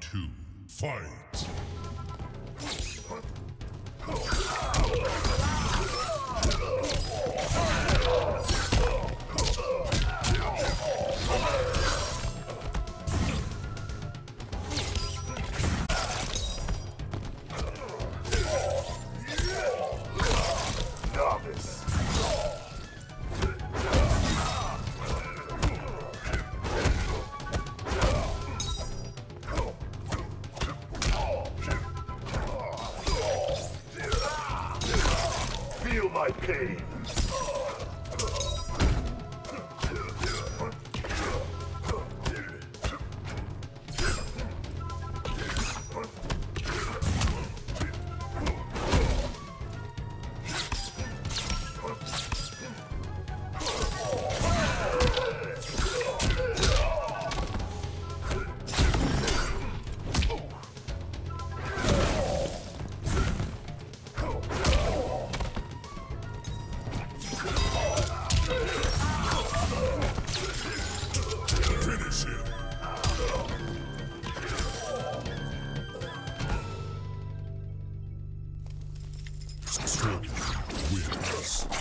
two, fight! my pain. Yes.